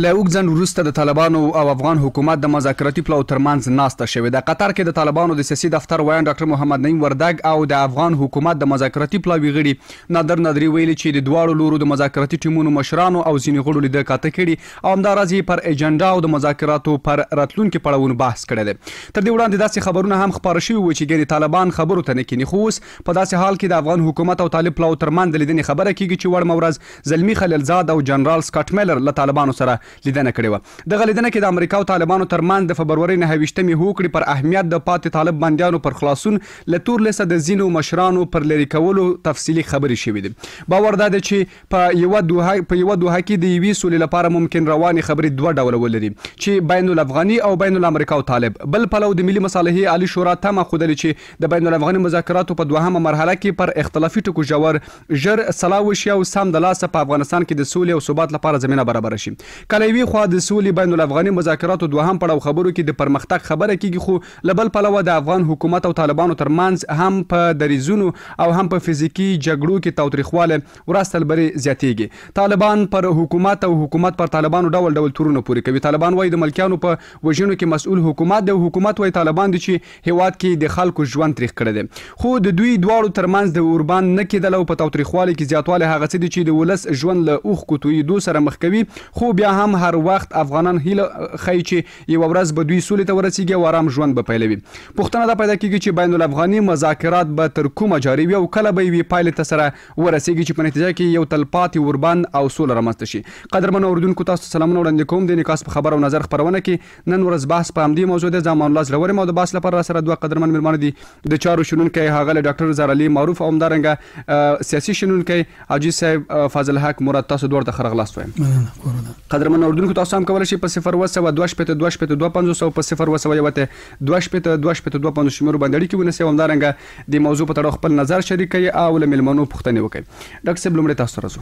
له اوږد ځنډ وروسته د طالبانو او افغان حکومت د مذاکراتي پلاوو ترمنځ ناسته شوې ده. قطر کې د طالبانو د سیاسي دفتر ویاند ډاکټر محمد نعیم وردګ او د افغان حکومت د مذاکراتي پلاوي غړي نادر نادري ویلي چې د دواړو لورو د مذاکراتي ټیمونو مشرانو او ځینې غړو لیده کاته کړې او همدا راز یې پر اجنډا او د مذاکراتو پر راتلونکي پړاوونو بحث کړی دی. تر دې وړاندې داسې خبرونه هم خپاره شوي وو چې ګنې طالبان خبرو ته نه کیني خو اوس په داسې حال کې د افغان حکومت او طالب پلاوو ترمنځ د لیدنې خبره کیږي چې وړمه ورځ زلمي خلیلزاد او جنرال سکاټ میلر له طالبانو سره لیدنه کړې وه. دغه لیدنه کې د امریکا او طالبانو ترمنځ د فبرورۍ نهه ویشت مې هوکړې پر اهمیت، د پاتې طالب بندیانو پر خلاصون، له تور لیسته د ځینو مشرانو پر لیرې کولو تفصیلي خبرې شوې دي. باور دا دی چې په یوه دوحه په یوه دوحه کې د یوې سولې لپاره ممکن روانې خبرې دوه ډوله ولري چې بین الافغاني او بین الامریکا او طالب. بل پلو د ملي مصالحې عالي شورا تمه ښودلې چې د بین الافغاني مذاکراتو په دوهمه مرحله کې پر اختلافي ټکو ژور ژر سلا وشي او سم د لاسه په افغانستان کې د سولې او ثبات لپاره زمینه برابره شي. که له یوې خوا د سولې بین الافغاني مذاکراتو دوهم پړاو خبرو کې د پرمختګ خبره کېږي خو له بل پلوه د افغان حکومت او طالبانو تر منځ هم په دریځونو او هم په فزیکي جګړو کې تاوتریخوالی ورځ تل بلې زیاتېږي. طالبان پر حکومت او حکومت پر طالبانو ډول ډول تورونه پورې کوي. طالبان وايي د ملکیانو په وژنو کې مسؤل حکومت دی او حکومت وايي طالبان دي چې هېواد کې د خلکو ژوند تریخ کړی دی، خو د دوی دواړو ترمنځ د اوربند نه کېدل او په تاوتریخوالي کې زیاتوالی هغه څه دي چې د ولس ژوند له اوښکو تویېدو سره مخ کوي، خو بیا هم هر وخت افغانان هیله ښيي چې یوه ورځ به دوی سولې ته ورسېږي او ارام ژوند به پیلوي. پوښتنه دا پیدا کېږي چې بین الافغاني مذاکرات به تر کومه جاري وي او کله به یوې پایلې ته سره ورسېږي چې په نتیجه کې یو تلپاتې اوربند او سوله رامنځته شي؟ قدرمنو اورېدونکو تاسو ته سلامونه وړاندې کوم د انعکاس په خبر او نظر خپرونه کې نن ورځ بحث په همدې موضوع دی. زه امان الله زړور یم او د بحث لپاره راسره دوه قدرمن میلمانه دي. د چارو شنونکی ښاغلی ډاکټر زارعلي معروف او همدارنګه سیاسي شنونکی عزیز صاحب فاضل حق مراد تاسو دواړو ته ښه راغلاست وایم. مننه کورنه. قدرمن اورېدونکو تاسو هم کولی شئ په صفر اووه سوه دوه شپېته دوه شپېته دوه پنځوس او په صفر اووه سوه یو اتیا دوه شپېته دوه شپېته دوه پنځوس شمېرو باندې اړیکې ونیسئ او همدارنګه د موضوع په تړاو خپل نظر شریک کړئ او له میلمنو پوښتنې وکړئ. ډاکټر صاحب لومړی تاسو ته راځو.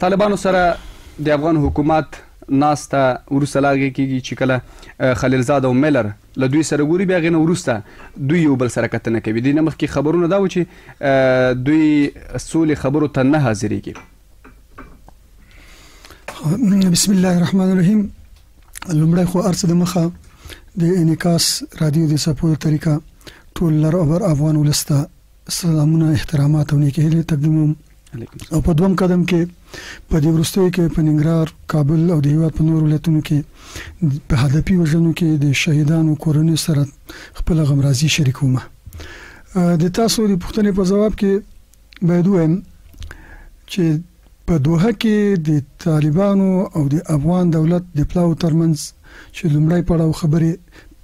طالبانو سره د افغان حکومت ناسته وروسته لا هغې کېږي چې کله خلیلزاد او میلر له دوی سره ګوري بیا هغې نه وروسته دوی یو بل سره کتنه کوي. دې نه مخکې خبرونه دا وو چې دوی سولې خبرو ته نه حاضرېږي. بسم الله الرحمن الرحیم لومړی خو ارڅ د مخه د انیکاس رادیو د سپورت طریقه ټول لر او بر افغان ولسته سلامونه احترامات او نیکه هیله تقدیموم او په دوم قدم کې په دې ورستیو کې په ننګرهار کابل او د هیواد په نور ولایتونو کې په هدفي وژنو کې د شهیدانو کورنۍ سره خپل غمرازي شریکوم د تاسو د پوښتنې په جواب کې باید وایم چې په دوحه کې د طالبانو او د افغان دولت د پلاو ترمنځ چې لومړی پړاو خبرې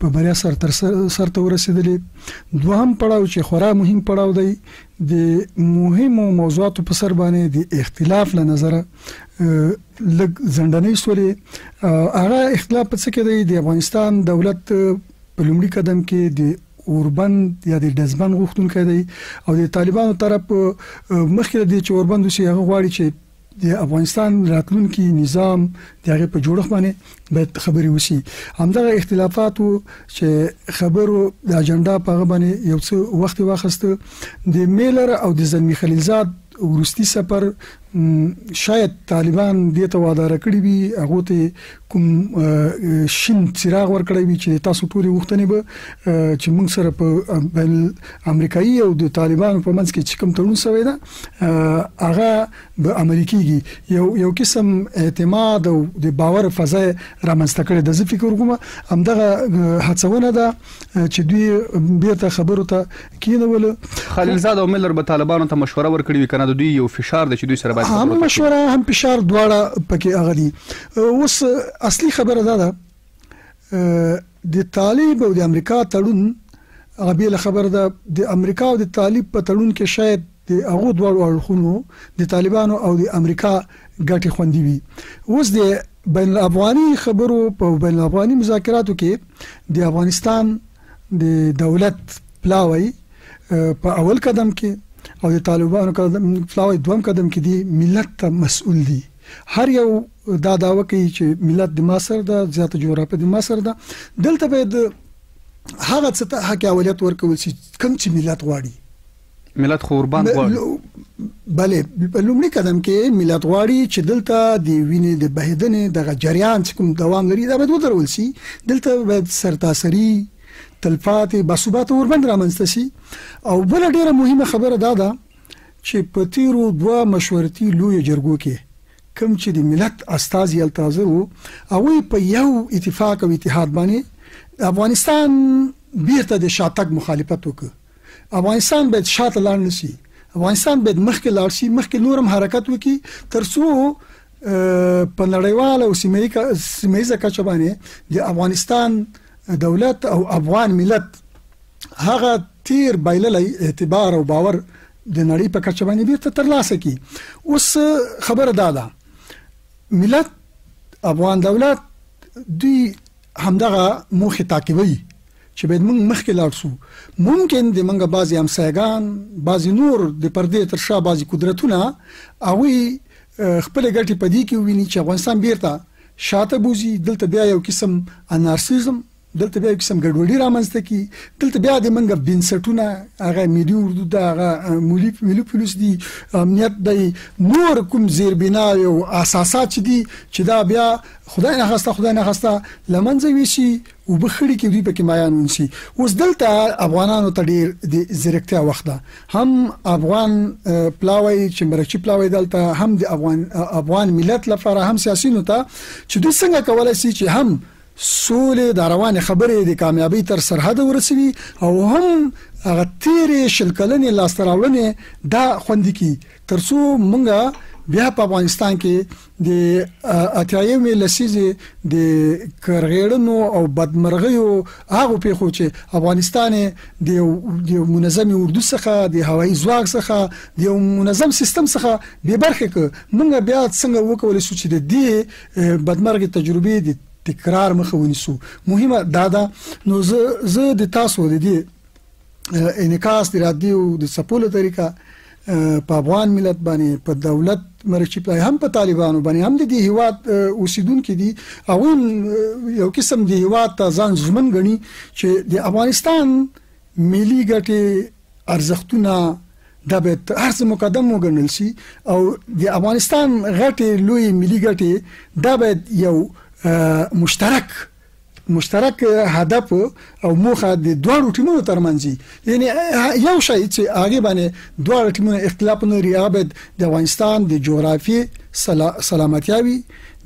په بریا سره تر سر ته ورسېدلې دوهم پړاو چې خورا مهم پړاو دی د مهمو موضوعاتو په سر باندې د اختلاف له نظره لګ ځندنې سولې هغه اختلاف په څه کې دی د افغانستان دولت په لومړي قدم کې د اوربند یا د دزبند غوښتونکي دی او د طالبانو طرف مخکې د چې اوربند وسی هغه غواړي چې د افغانستان راتلونکي نظام دغه په جوړښت باندې باید خبري وسی همدغه اختلافات وو چې خبرو د اجنډا په غو باندې یو څه وخت واخسته د میلر او د زلمی خلیلزاد ورستی سفر شاید طالبان دې ته وادار کړی وي هغه ته کوم شین چراغ ورکړی وي چې تاسو ټولې وختنې به چې موږ سره په بل امریکایي او د طالبانو په منځ کې چې کوم تړون شوی دا هغه به عملی کیږي یو یو قسم اعتماد او د باور فضا رامنځته کړي د زفکر کومه همدغه هڅونه ده چې دوی بیرته خبرو ته کینولو. خلیلزاد او ملر به طالبانو ته مشوره ورکړي وي کنه د دوی یو فشار دی چې دوی سره باید خبرو ته هم مشوره هم فشار دواړه پکې هغه دي اوس اصلي خبره ده ده د طالب او د امریکا تړون هغه بیل خبر ده د امریکا او د طالب په تړون کې شاید د هغه دوړو اړخونو د طالبانو او د امریکا ګټي خوندي وي اوس د بین الافغاني خبرو په بین الافغاني مذاکراتو کې د افغانستان د دولت پلاوی په اول قدم کې او د طالبانو قدم پلاوی دوم قدم کې دی ملت ته مسؤل دی هر یو دا دا وکي چې ملت د مصر د زیات جغرافیه د مصر د دلته به د هغه څه ته حق اولیت ورکول شي کوم چې ملت غواړي ملت خو اوربند غواړي بله په لومړي قدم کې ملت غواړي چې دلته د وینې د بهیدنې دغه جریان چې کوم دوام لري دا باید ودرول شي دلته باید سرتاسري تلپاتې باسوبات اوربند رامنځته شي او بل ډیره مهمه خبره دا ده چې په تیرو دوه مشورتي لوی جرګو کې کم چې د ملت استاذ یل تازه وو او په یو اتفاق او اتحاد باندې افغانستان بیرته د شاتګ مخالفت وکړ افغانستان باید شاته لاړ نه شي افغانستان باید مخکې لاړ شي مخکې نور هم حرکت وکړي ترڅو په نړیواله او سیمهییزه کچه باندې د افغانستان دولت او افغان ملت هغه تیر بایللی اعتبار او باور د نړۍ په کچه باندې بیرته ترلاسه کی اوس خبره دا ده ملت افغان دولت دوی همدغه موخه تعقیبوي چې باید موږ مخکې لاړ شو، ممکن د موږ بعضې همسایګان، بعضې نور د پردې تر شا بعضې قدرتونه هغوی خپلې ګټې په دې کې وویني چې افغانستان بیرته شاته بوځي، دلته بیا یو قسم انارسیزم دلته بیا یو قسم ګډوډي رامنځته کی دلته بیا د منګه بنسټونه هغه ملي اردو ده هغه ملي ملي پولیس دي امنیت دی نور کوم زیربنا او اساسات دي چې دا بیا خدای نه خسته خدای نه خسته لمنځه ویشي اوبه خړي کې دوی پکې مایان ونسي اوس دلته افغانانو ته ډیر د زیرکتیا وخت ده هم افغان پلاوی چې مرچی پلاوی دلته هم د افغان افغان ملت لپاره هم سیاسي نو ته چې دوی څنګه کولای شي چې هم سولې د روان خبرې د کامیابی تر سرحد ورسوي او هم هغه تیرې شلکلنې لاستراولنې دا خوندې کی ترڅو مونږه بیا په افغانستان کې د اتیایمې لسیزې د کرغېړنو او بدمرغیو هغه پیښو چې افغانستان د یو منظم اردو څخه د هوایي ځواک څخه د یو منظم سیستم څخه به برخه ک موږ بیا څنګه وکول شو چې د دې بدمرغي تجربې د تکرار مخه ونیسو مهمه دا ده نو زه د تاسو د دې انعکاس د رادیو د سپولو طریقه په افغان ملت باندې په دولت مرشي پای هم په طالبانو باندې هم د دې هیواد اوسیدونکو دي او یو قسم د هیواد ته ځان ځمن غني چې د افغانستان ملي ګټې ارزښتونه دا به هر څه مقدم وګڼل شي او د افغانستان غټي لوی ملي ګټې دا به یو مشترک مشترک هدف او موخه د دواړو ټیمونو ترمنځ یعنی یو شی چې هغه باندې دواړه ټیمونه اختلاف نه لري هغه باید د افغانستان د جغرافي سلامتیا وي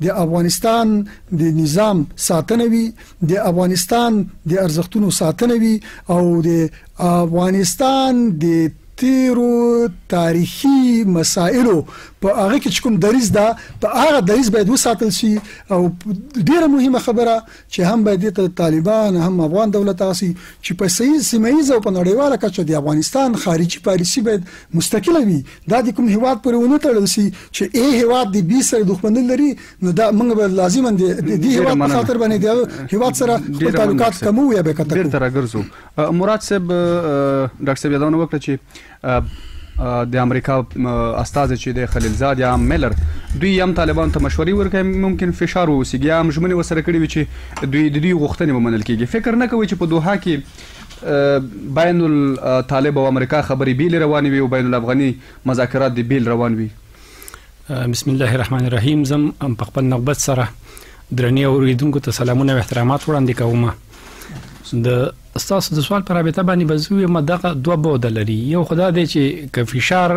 د افغانستان د نظام ساتنه وي د افغانستان د ارزښتونو ساتنه وي او د افغانستان د تیرو تاریخي مسایلو په هغه کې چې کوم دریز ده په هغه دریز باید وساتل شي او ډیره مهمه خبره چې هم باید د طالبان هم افغان دولت تاسو چې په صحیح سیمایي او په نړیواله کچه د افغانستان خارجي پالیسي باید مستقله وي دا د کوم هیواد پر ونه تړل شي چې ای هیواد د بي سره دښمني لري نو دا موږ به لازم دي د هیواد په خاطر باندې د هیواد سره خپل تعلقات کمو یا به کته ډیر تر ګرځو مراد صاحب ډاکټر صاحب یادونه وکړه چې د امریکا استاد چې د خلیلزاد یا ملر دوی هم طالبان ته مشورې ورکړي ممکن فشار ووسی یا هم ژمنې وسره کړې وي چې دوی د دوی غوښتنې به منل کیږي فکر نه کوي چې په دوحه کې بین الطالب او امریکا خبرې بیل روانې وي او بین الافغاني مذاکرات دی بیل روان وي بسم الله الرحمن الرحیم زم په خپل نوبت سره درنې اوریدونکو ته سلامونه او احترامات وړاندې کوم د تاسو د سوال پر رابطه باندې بزوی مدغه دوه بوده لري یو خدا دی چې ک فشار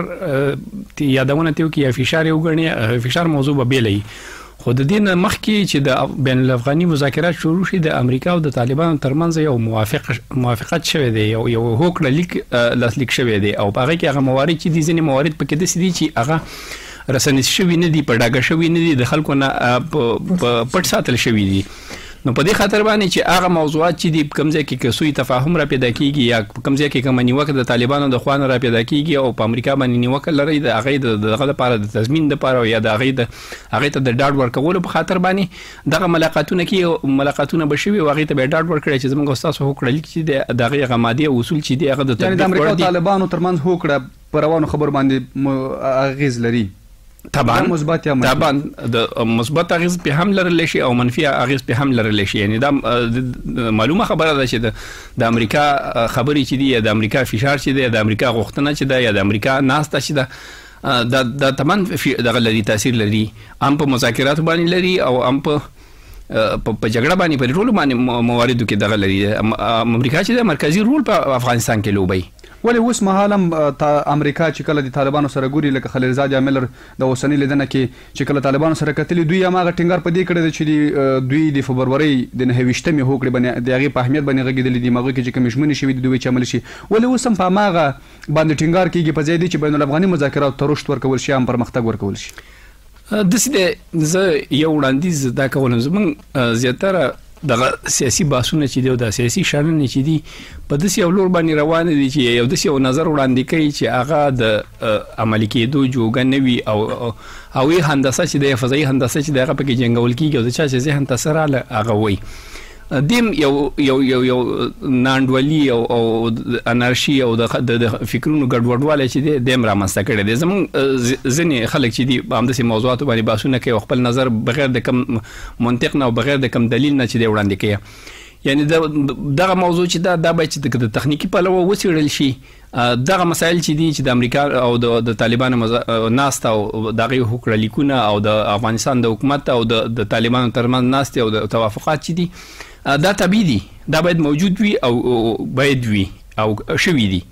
یادونه تیو کې فشار یو غني فشار موضوع به بیلې خو د دې نه مخکې چې د بین الافغاني مذاکرات شروع شي د امریکا او د طالبانو ترمنځ یو موافق موافقت شوی دی یو یو هوکړه لیک لاسلیک شوی دی او په هغه کې هغه موارد چې دي ځینې موارد پکې د سدي چې هغه رسنیز شوی نه دي په ډاګه شوی نه دي د خلکو نه پټ ساتل شوی دي نو په دې خاطر باندې چې هغه موضوعات چې دی کوم ځای کې کسوی تفاهم را پیدا کیږي یا کوم ځای کې کوم نیوکه د طالبانو د خوانه را پیدا کیږي او په امریکا باندې نیوکه لري د هغه د دغه لپاره د تضمین لپاره یا د هغه د هغه ته د ډاډ ورکولو په خاطر باندې دغه ملاقاتونه کې ملاقاتونه به شوي او هغه ته به ډاډ ورکړي چې زموږ استاد هوکړه لیک چې د دغه غمادي او اصول چې دی هغه د تطبیق یعنی د امریکا طالبانو ترمنځ هوکړه پر روانو خبر باندې اغیز لري طبعا مثبت یا منفي طبعا د مثبت اغیز په هم لرل شي او منفي اغیز په هم لرل شي یعنی دا معلومه خبره ده چې د امریکا خبرې چې دی د امریکا فشار چې دی د امریکا غوښتنه چې ده یا د امریکا ناسته چې ده دا دا تمن دغه لري تاثیر لري هم په مذاکراتو باندې لري او هم په په جګړه باندې په ټولو باندې مواردو کې دغه لري امریکا چې د مرکزی رول په افغانستان کې لوبي ولې اوس مهال هم امریکا چې کله د طالبانو سره ګوري لکه خلیلزاد ملر د اوسنۍ لیدنه کې چې کله طالبانو سره کتلې دوی هم هغه ټینګار په دې کړی دی چې دوی د فبرورۍ د نهه ویشتمې هوکړې باندې د هغې په اهمیت باندې غږېدلي دي مغه کې چې کومې ژمنې شوي دي دوی چې عملي شي ولې اوس هم په هماغه باندې ټینګار کیږي په ځای دې چې بین الافغاني مذاکراتو ته رشد ورکول شي عام پرمختګ ورکول شي داسې دی زه یو وړاندیز دا کولم زمونږ زیاتره دغه سیاسي باسونه چې دی دا سیاسي شننې چې دي په داسې یو لور باندې روان دي چې یو داسې یو نظر وړاندې کوي چې هغه د عملي کېدو جوګه نه وي او او هندسه چې د فضایي هندسه چې دغه پکې جنگول کیږي او د چا چې ذهن ته سره هغه وایي دیم یو یو یو یو ناانډولي او او انارشي او د فکرونو ګډوډوالی چې دی دیم رامنځته کړی دی زمونږ ځینې خلک چې دي همداسې موضوعاتو باندې بحثونه کوي او خپل نظر بغیر د کم منطق نه او بغیر د کم دلیل نه چې دی وړاندې کوي یعنی دغه موضوع چې دا دا باید چې د تخنیکي پلوه وڅېړل شي دغه مسایل چې دي چې د امریکا او د طالبانو ناسته او دغه هوکړه لیکونه او د افغانستان د حکومت او د طالبانو ترمنځ ناسته او د توافقات چې دي دا طبيعي دي دا باید موجود وي او باید وي او شوي دي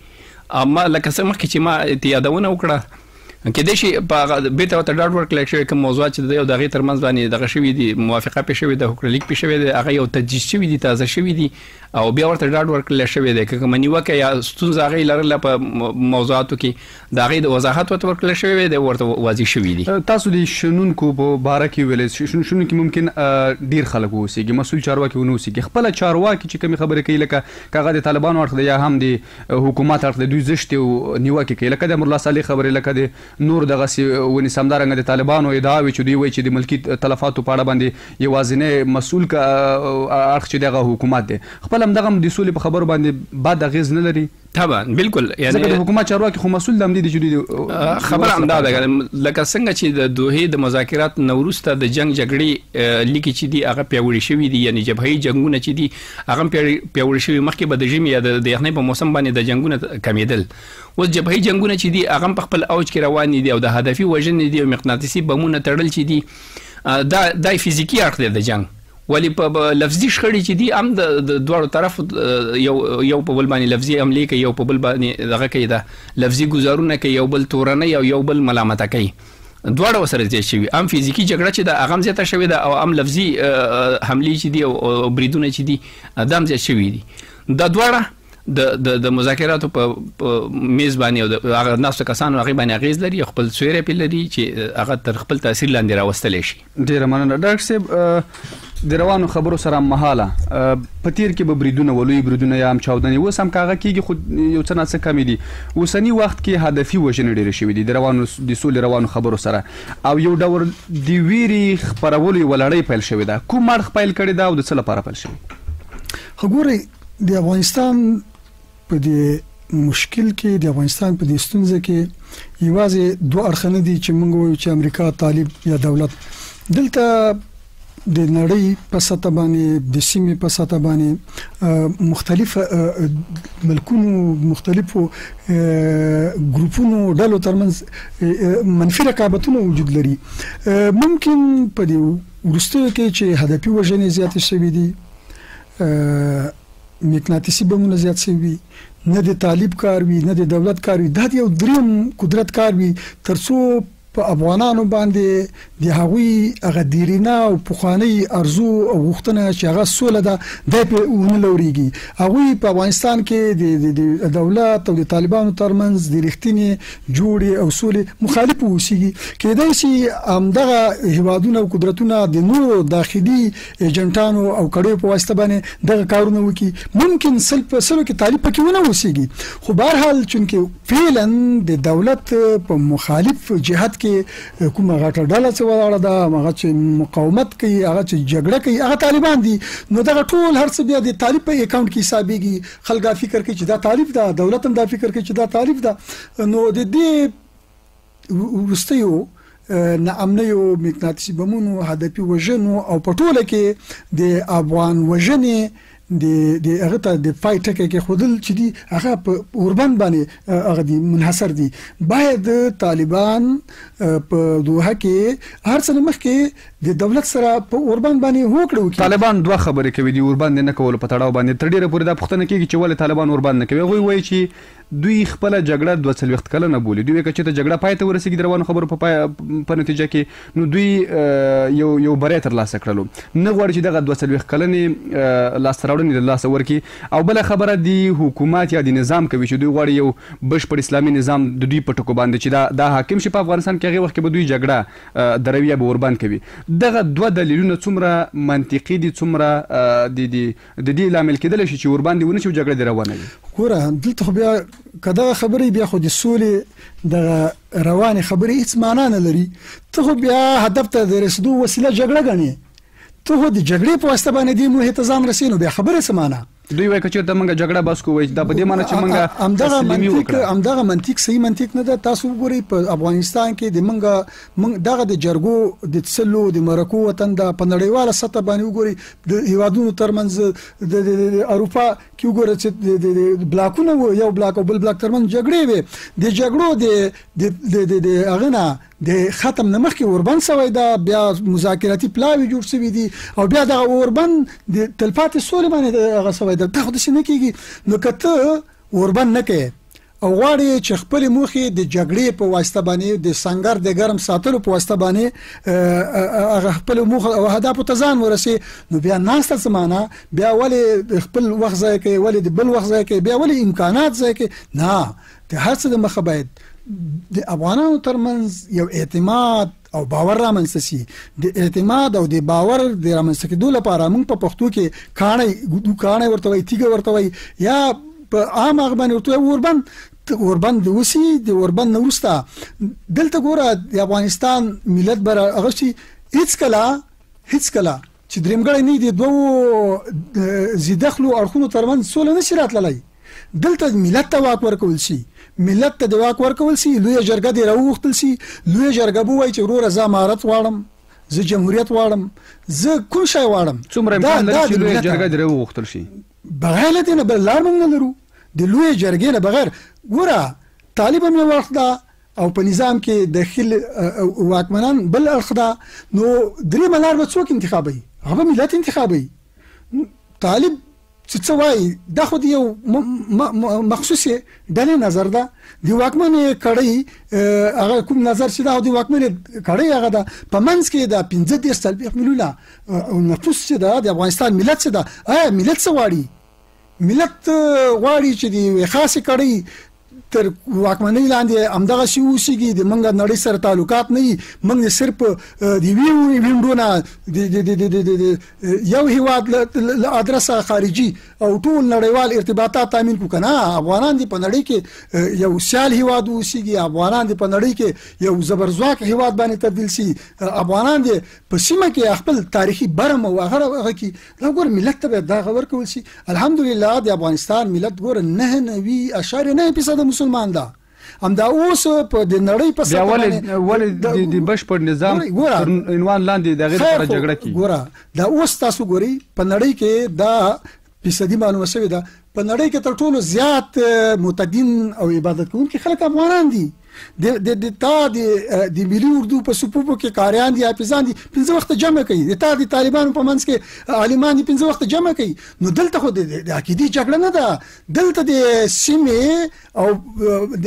اما لکه څه مخکې چې ما ته یادونه وکړه کېدای شي په هغه بیرته ورته ډاډ ورکړل شي کوم موضوعات چې د یو دغه ترمنځ باندې دغه شوی دی موافقه پې شوی د حکومت لیک پې شوی دی هغه یو تجدید شوی دی تازه شوی دی او بیا ورته ډاډ ورکړل شوی دی کوم نیوکه یا ستونزه هغه لرله په موضوعاتو کې دا غي د وضاحت ورته ورکړل شوی دی ورته واضح شوی دی تاسو د شنونکو په باره کې ویل شنو شنو کې ممکن ډیر خلک اوسېږي مسول چارواکي ونه اوسېږي خپل چارواکي چې کوم خبره کوي لکه کاغه د طالبانو اړخ دی یا هم دی حکومت اړخ د دوی زشتې او نیوکې کوي لکه د امرالله صالح خبرې لکه د نورو دغسې ونیسي همدارنګه د طالبانو ادعاوې چې دوی وایي چې د ملکي تلفاتو په اړه باندې یوازینی مسؤل اړخ چې دی هغه حکومت دی خپله هم دغه هم د سولې په خبرو باندې بد اغیز نه لري. طبعا بلکل یعنې ځکه د حکومت چارواکي خو مسؤل د همدې دي چې دوی د خبره همدا ده لکه څنګه چې د دوحې د مذاکرات نه وروسته د جنګ جګړې لیکې چې دي هغه پیاوړې شوي دي یعنې جبهه یي جنګونه چې دي هغه هم پیاوړي شوي، مخکې به د ژمي یا د یخنۍ په موسم باندې دا جنګونه کمېدل، اوس جبههيي جنګونه چې دي، هغه هم په خپل اوج کې روان دي او دا هدفي وژنې دي او مقناطیسي بمونه تړل چې دي، دا دا فزیکي اړخ دی د جنګ، ولې په لفظي شخړې چې دي، هم د دواړو طرف یو یو په بل باندې لفظي حملې کوي، یو په بل باندې دغه کوي، دا لفظي ګوزارونه کوي، یو بل تورنوي او یو بل ملامته کوي. دواړه وسره زیات شوي ام فزیکی جګړه چې دا اغم زیاته شوې ده او ام لفظي حملې چې دي او بریدونه چې دي دا هم زیات شوي دي دا دواړه د د د مذاکراتو په میز باندې او د هغه ناسو کسانو هغه باندې غیز لري خپل سویره په لري چې هغه تر خپل تاثیر لاندې راوستل شي ډیره مننه ډاکټر صاحب د روانو خبرو سره مهاله په تیر کې به بریدونه ولوي بریدونه یا هم چاودنې اوس هم کاغه کیږي خو یو څه ناڅه کمی دي اوسنی وخت کې هدفي وژنې ډیره شوې دي د روانو د سولې روانو خبرو سره او یو ډول د ویری خبرولو یو لړۍ پیل شوې ده کوم اړخ پیل کړي دا او د څه لپاره پیل شوی خو ګوري د افغانستان په دې مشکل کې د افغانستان په دې ستونزه کې یوازې دوه اړخ نه دي چې موږ وایو چې امریکا طالب یا دولت دلته د نړۍ په سطح باندې د سیمې په سطح باندې مختلف ملکونو مختلفو ګروپونو ډلو ترمنځ منفي رقابتونه وجود لري ممکن په دې ورستیو کې چې هدفي وژنې زیاتې شوې دي مقناطیسي بمونه زیات شوي وي نه د طالب کار وي نه د دولت کار وي دا د یو دریم قدرت کار وي ترڅو په افغانانو باندې د هغوی هغه دیرینه او پخوانی ارزو او غوښتنه چې هغه سوله ده د په ونه لوريږي هغوی په افغانستان کې د دولت او د طالبانو ترمنځ د رښتینی جوړې او سولې مخالف اوسيږي کېدای شي همدغه هوادونه او قدرتونه د نورو داخلي ایجنټانو او کړیو په واسطه باندې دغه کارونه وکړي ممکن سل په سلو کې طالب پکې ونه اوسېږي خو بهر حال چونکه فعلا د دولت په مخالف جهاد کې کومه غټه ډله څه ولاړه ده هغه چې مقاومت کوي هغه چې جګړه کوي هغه طالبان دي نو دغه ټول هرڅه بیا د طالب په اکاونټ کې حسابيږي خلګا فکر کوي چې دا طالب ده دولت هم دا فکر کوي چې دا طالب ده نو د دې وروستیو ناامنیو مقناطیسي بمونو هدفي وژنو او په ټوله کې د افغان وژنې د د هغه ته د پای ټکی کې خودل چې دی هغه په اوربند باندې هغه دی منحصر دی باید طالبان په دوه کې هر څه مخ کې د دولت سره په اوربند باندې هوکړه وکړي طالبان دوه خبرې کوي دی اوربند نه کول په تړاو باندې تر ډیره پورې دا پښتنه کیږي چې ولې طالبان اوربند نه کوي غوي وایي چې دوی خپله جګړه دوه څلوېښت کلنه بولي. دوی وایي که چېرته جګړه پای ته ورسېږي د روانو خبرو په په نتیجه کې نو دوی یو یو بری تر لاسه کړلو نه غواړي چې دغه دوه څلوېښت کلنې لاسته راوړنې له لاسه ورکړي او بله خبره دي حکومت یا دي نظام کوي چې دوی غواړي یو بشپړ اسلامي نظام د دوی په ټکو باندې چې دا دا حاکم شي په افغانستان کې هغې وخت کې به دوی جګړه دروي یا به وربند کوي دغه دوه دلیلونه څومره منطقي دي څومره دي دي د دې لامل کېدلای شي چې ورباندې ونه شي او جګړه دې روانه وي. ګوره دلته خو بیا که دغه خبرې بیا خو د سولې دغه روانې خبرې هیڅ معنا نه لري. ته خو بیا هدف ته د رسېدو وسیله جګړه ګڼې. ته خو د جګړې په واسطه باندې دې موخې ته ځان رسوې نو بیا خبرې څه معنا؟ دوی وایي که چېرته موږ جګړه بس کوو وایي دا په دې معنی چې موږ همدغه تسلیمي منطق وکړه. همدغه منطق صحیح منطق نه ده تاسو وګورئ په افغانستان کې د موږ موږ دغه د جرګو د څلو د مرکو وطن ده په نړیواله سطح باندې وګورئ د هیوادونو ترمنځ د اروپا کې وګوره چې د بلاکونو یو بلاک او بل بلاک ترمنځ جګړې وي د جګړو د د د اغنا د ختم نه مخکې اوربند سوی دا بیا مذاکراتي پلاوی جوړ شوی دی او بیا د اوربند د تلپاتې سولې باندې هغه سوی دا خو د سینې کېږي نو کته اوربند نه کوي او غواړي یې چې خپلې موخې د جګړې په واسطه باندې د سنگر د ګرم ساتلو په واسطه باندې هغه خپل موخه او اهداف ته ځان ورسي نو بیا ناسته سمانه بیا ولې خپل وخت ځای کوي ولې د بل وخت ځای کوي بیا ولې امکانات ځای کوي نه د هڅه د مخه باید د افغانانو ترمنځ یو اعتماد او باور رامنځته سي د اعتماد او د باور د رامنځته کېدو لپاره موږ په پښتو کې کاڼي ګدو کاڼي ورته وي تیګه ورته وي یا په عام هغه باندې ورته اوربند اوربند وسی د اوربند نورستا دلته ګوره د افغانستان ملت بر اغشتي هیڅ کله هیڅ کله چې دریم ګړی نه دی دوه زیدخلو اړخونو ترمن سول نه شي راتللی دلته ملت ته واک ورکول سي ملت ته دي واک ورکول سي لويه جرګه دي راوغوښتل سي لويه جرګه به وای چې وروره زه امارت غواړم زه جمهوریت غواړم زه کوم شی غواړم څومره امکان لري چې لويه جرګه دي راوغوښتل شي بغیر له دې نه بل لار موږ نه لرو د لوی جرګې نه بغیر ګوره طالب هم یو وخت ده او په نظام کې د خل واکمنان بل اړخ ده نو درې ملار به څوک انتخابوي هغه ملت انتخابوي طالب چې څه وايي دا خو د یو مخصوصې ډلې نظر ده د واکمنې کړۍ هغه کوم نظر چې دا د واکمنې کړۍ هغه ده په منځ کې دا 15 دیر سلبیخ ملیونه او نفوس چې دا د افغانستان ملت چې دا آیا ملت څه واړي ملت واړي چې د خاصې کړۍ تر واکمنۍ لاندې همدغه سی اوسېږي د منګه نړۍ سره تعلقات نه وي موږ صرف د وی وینډو نه یو هیواد له ادرسه خارجي او ټول نړیوال ارتباطات تامین کو کنه افغانان دي په نړۍ کې یو سیال هیواد اوسېږي افغانان دي په نړۍ کې یو زبرځواک هیواد باندې تبدیل سي افغانان دي په سیمه کې خپل تاریخي برم او هغه کې دا ګور ملت ته به دا غور کول شي الحمدلله د افغانستان ملت ګور 99.9% مسلمان ده هم دا اوس په د نړۍ په سطح باندې ولې د بشپړ نظام تر عنوان لاندې د غیر پر جګړه کې ګوره دا اوس تاسو ګوري په نړۍ کې دا فیصدي معلومه شوې ده په نړۍ کې تر ټولو زیات معتدین او عبادت کوونکي خلک افغانان دي د د د تا د د ملي اردو په صفوفو کې کاریان دي حافظان دي پنځه وخت جمع کوي د تا د طالبانو په منځ کې عالمان دي پنځه وخت جمع کوي نو دلته خو د عقیدي جګړه نه ده دلته د سیمې او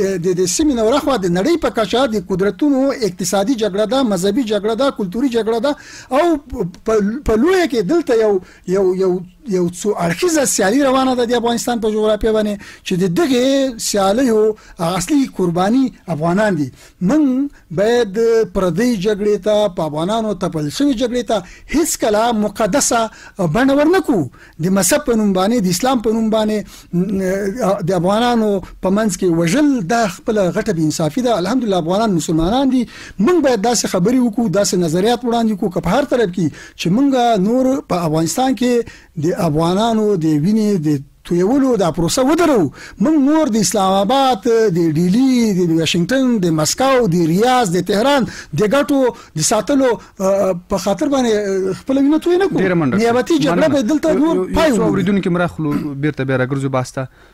د د د سیمې نو راخوا د نړۍ په کچه د قدرتونو اقتصادي جګړه ده مذهبي جګړه ده کلتوري جګړه ده او په لوی کې دلته یو یو یو یو څو اړخیزه سیالي روانه ده د افغانستان په جغرافیه باندې چې د دغه سیالیو اصلي قرباني افغانان دي من باید پردی جګړې ته په افغانانو تپل شوی جګړې ته هیڅ کله مقدسه بڼه ورنکو د مذهب په نوم باندې د اسلام په نوم باندې د افغانانو په منځ کې وژل دا خپل غټه بي انصافي ده الحمدلله افغانان مسلمانان دي من باید داسې خبرې وکړو داسې نظریات وړاندې کوو که په هر طرف کې چې مونږ نور په افغانستان کې د افغانانو د وینې د تویولو دا پروسه ودرو موږ نور د اسلام آباد د ډیلی د واشنگټن د مسکو د ریاض د تهران د ګټو د ساتلو په خاطر باندې خپل وینه توی نه کوو نیابتي جګړه به دلته نور پای ووري اوریدونکو مرخلو بیرته بیا راګرځو باسته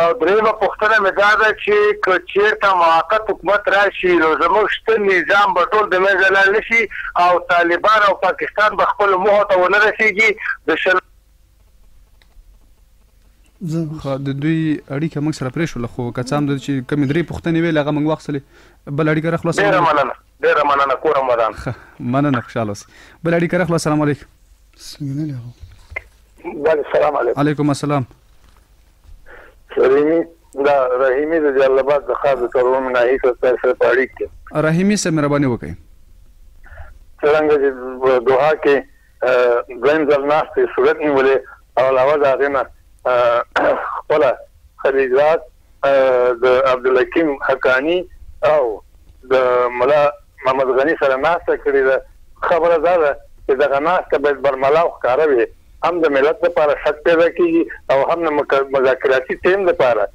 او درېیمه پوښتنه مې دا ده چې که چېرته موقت حکومت راشي نو زموږ شته نظام به ټول د منځه لاړ نه شي او طالبان او پاکستان به خپلو موخو ته ونه رسېږي د شل خو د دوی اړیکه موږ سره پرې شوله خو که څه هم د چې کمې درې پوښتنې ویلې هغه موږ واخیستلې بل اړیکه راخلو ډېره مننه ډېره مننه کور هم ودان مننه خوشاله اوسئ بل اړیکه راخلو السلام علیکم څنګه نه لرو بله سلام علیکم علیکم السلام رحیمی دا رحیمی د جلال آباد د ښار د څلورمې ناحیې څخه ستاسو سره په اړیکه کې یم. رحیمي صاحب مهرباني وکړئ. څرنګه چې دوحه کې دویم ځل ناستې صورت نیولې او علاوه د هغې نه خپله خلیلزاد د عبدالحکیم حقاني او د ملا محمد غني سره ناسته کړې ده خبره دا ده چې دغه ناسته باید برملا او ښکاره وي هم د ملت لپاره شک پیدا کیږي او هم د مذاکراتي ټیم لپاره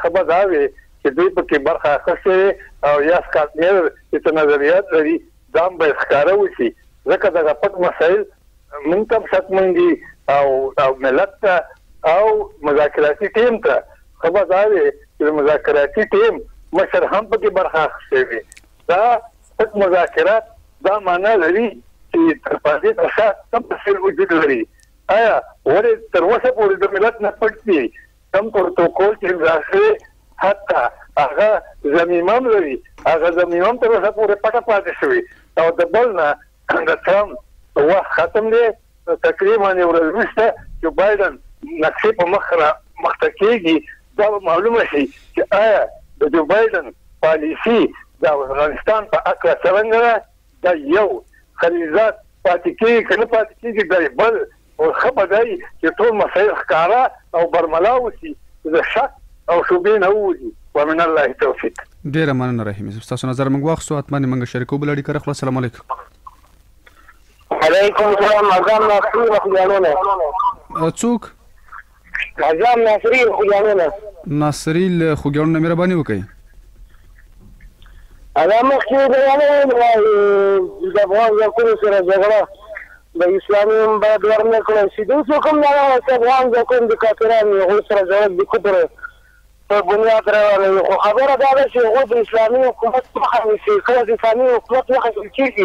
ښه به دا وي چې دوی په کې برخه اخیستې وي او یا سکاټ میلر چې څه نظریات لري دا هم باید ښکاره وشي ځکه دغه پټ مسایل مونږ ته هم شکمن دي او او ملت ته او مذاکراتي ټیم ته ښه به دا وي چې د مذاکراتي ټیم مشر هم په کې برخه اخیستې وي دا پټ مذاکرات دا معنا لري چې تر پردې تر شا څه مسئل وجود لري آیا ولې تر اوسه پورې د ملت نه پټ دي کوم پروتوکول چې امضا شوی حتی هغه زميمه هم لري هغه زميمه هم تر اوسه پورې پټه پاتې شوې او د بل نه د ترام وخت ختم دی تقریبا یو ورځ وروسته جو بایدن نقشې په مخ را مخته کېږي دا به معلومه شي چې ایا د جو بایډن پالیسي د افغانستان په هکله څرنګه ده، دا یو خلیلزاد پاتې کېږي که نه پاتې کېږي دا بل او ښه به دا وي چې ټول مسایل ښکاره او برملا وشي چې د شک او شبهې نه ووځي ومن الله توفیق. ډېره مننه رحیمي صاحب ستاسو نظر موږ واخیستو حتما یې موږ شریکو بله اړیکه راخلو السلام علیکم. وعلیکم السلام اذان ماخیر وخت بیانونه څوک غزام ناصري له خوګیاڼو نه. ناصري له خوګیاڼو نه مهرباني وکړئ. انا مخکې د یانه ویل وایي د افغان ځواکونو سره جګړه د اسلامي هم باید ور نه کړی شي دوی څوک هم نه وایي چې افغان ځواکونه د کافران دي هغوی سره جړک د کفر په بنیاد روانه وي خو خبره دا ده چې هغوی د اسلامي حکومت مخه نیسي کله چې اسلامي حکومت مخه نیول کېږي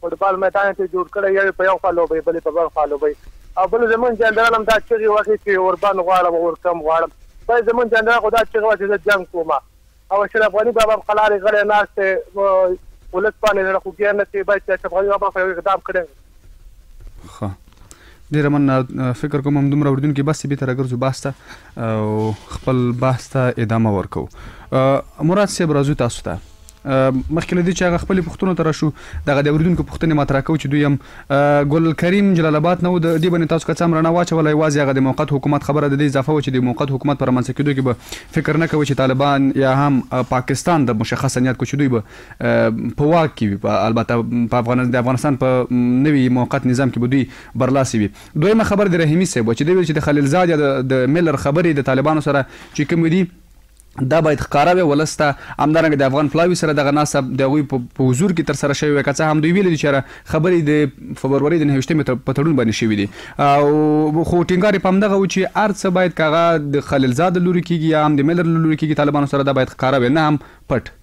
فوټبال میدان یې ترې جوړ کړی، یو یې په یو خوا لوبوي، بل یې په بل خوا لوبوي او بل زموږ جنرال هم دا چغې وهي چې اوربند غواړم، اورکم غواړم، بل زموږ جنرال خو دا چغې وهي چې زه جنګ کوم او اشرف غني بابا په قلارې غلی ناست دی، ولس باندې زړه خوږی نه کوي، باید چې اشرف غني بابا خو یو اقدام کړی وای. ښه ډیره مننه فکر کوم همدومره اوریدونکي بس بیرته راګرځو بحث ته او خپل بحث ته ادامه ورکو مراد صاحب راځو تاسو ته مخکې له دې چې هغه خپلې پوښتنو ته راشو دغه د اوریدونکو پوښتنې مطرح کوو چې دوی هم ګل کریم جلال آباد نه و د دې باندې تاسو که څه هم رڼا واچوله یوازې هغه د موقت حکومت خبره د دې اضافه و چې د موقت حکومت په رامنځته کېدو کې به فکر نه کوئ چې طالبان یا هم پاکستان د مشخص نیت کو چې دوی به په واک کې وي په البته په افغان د افغانستان په نوي موقت نظام کې به دوی برلاسي وي دویمه خبره د رحیمي صاحب چې دوی چې د خلیلزاد یا د ملر خبرې د طالبانو سره چې کوم دي دا باید ښکاره وی ولس ته همدارنګه د افغان پلاوی سره دغه ناسته د هغوی په حضور کې تر سره شوی وی که څه هم دوی ویلي دي چې خبرې د فبروري د نهه ویشت په تړون باندې شوي دي او خو ټینګار په همدغه و چې هر څه باید کاغه د خلیلزاد لوري کېږي یا هم د میلر لوري کېږي طالبانو سره دا باید ښکاره وی نه هم پټ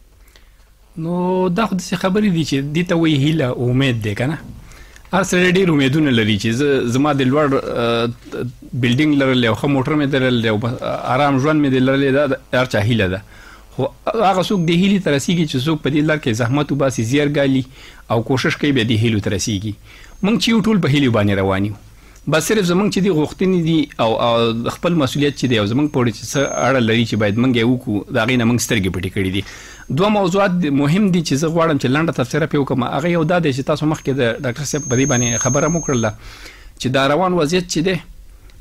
نو دا خو داسې خبرې دي چې دې ته وایي هیله امید دی که نه هر سړی ډېر امیدونه لري چې زه زما د لوړ بلډینګ لرلی او ښه موټر مې درللی او آرام ژوند مې دی لرلی دا د هر چا هیله ده خو هغه څوک دې هیلې ته رسیږي چې څوک په دې لار کې زحمت وباسي زیار ګالي او کوشش کوي بیا دې هیلو ته رسیږي موږ چې یو ټول په هیلې باندې روان یو بس صرف زمونږ چې دي غوښتنې دي او خپل مسولیت چې دی او زمونږ پورې چې څه اړه لري چې باید مونږ یې وکړو د هغې نه مونږ سترګې پټې کړې دي دوه موضوعات مهم دي چې زه غواړم چې لنډه تبصره پې وکړم هغه یو دا دی چې تاسو مخکې د ډاکټر صاحب په دې باندې خبره مو کړله چې دا روان وضعیت چې دی